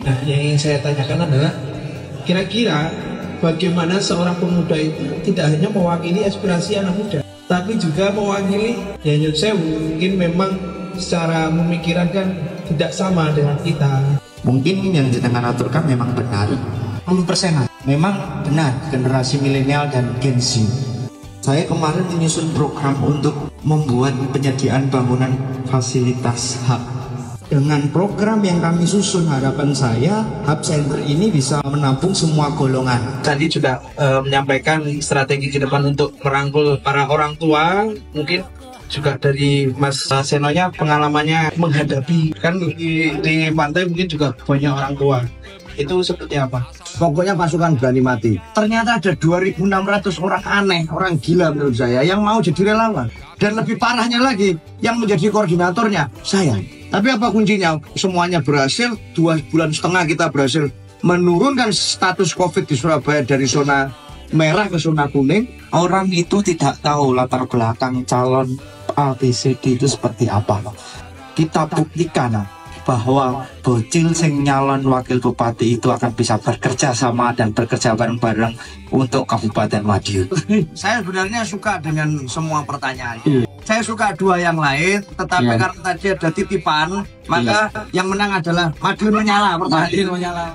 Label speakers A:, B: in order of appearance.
A: Nah, yang ingin saya tanyakan adalah kira-kira bagaimana seorang pemuda itu tidak hanya mewakili aspirasi anak muda, tapi juga mewakili ya sewu mungkin memang secara pemikiran kan tidak sama dengan kita.
B: Mungkin yang jenengan aturkan memang benar. 10 persenan. Memang benar generasi milenial dan Gen Z Saya kemarin menyusun program untuk membuat penyediaan bangunan fasilitas hub. Dengan program yang kami susun harapan saya hub center ini bisa menampung semua golongan.
A: Tadi sudah eh, menyampaikan strategi ke depan untuk merangkul para orang tua, mungkin juga dari Mas Senonya pengalamannya menghadapi kan di, di pantai mungkin juga banyak orang tua. Itu seperti apa?
C: Pokoknya pasukan berani mati. Ternyata ada 2.600 orang aneh, orang gila menurut saya yang mau jadi relawan. Dan lebih parahnya lagi, yang menjadi koordinatornya saya. Tapi apa kuncinya? Semuanya berhasil, dua bulan setengah kita berhasil menurunkan status COVID di Surabaya dari zona merah ke zona kuning.
B: orang itu tidak tahu latar belakang calon ABCD itu seperti apa loh. Kita buktikan bahwa bocil sing nyalon wakil bupati itu akan bisa bekerja sama dan bekerja bareng-bareng untuk Kabupaten Madiun.
C: Saya sebenarnya suka dengan semua pertanyaan. Saya suka dua yang lain, tetapi
B: Iya.
C: karena tadi ada titipan, maka yang menang adalah Madiun menyala pertanyaan.
B: menyala.